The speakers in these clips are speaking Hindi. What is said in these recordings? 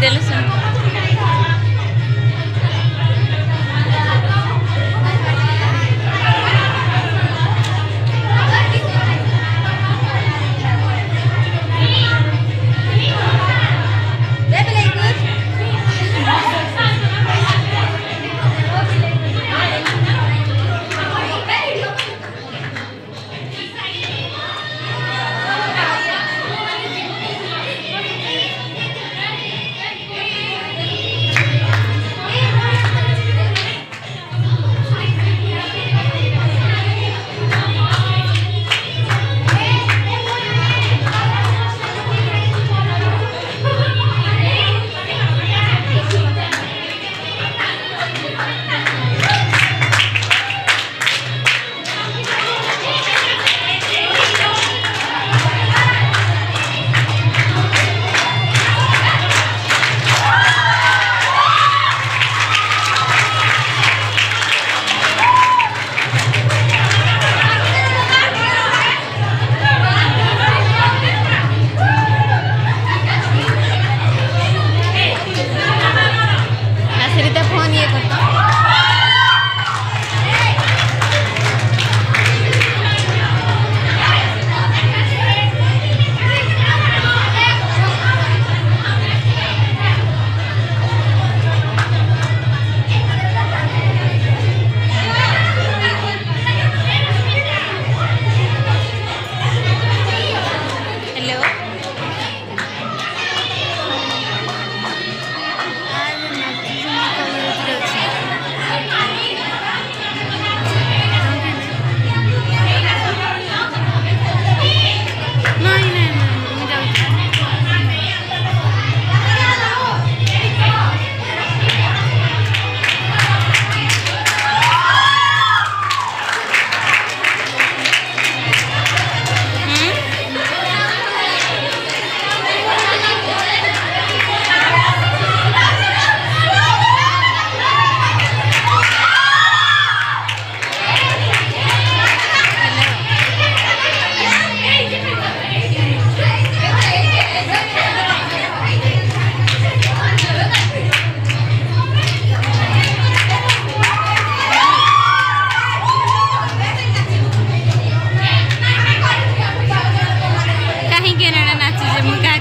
తెలుసు.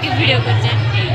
के वीडियो कर जाए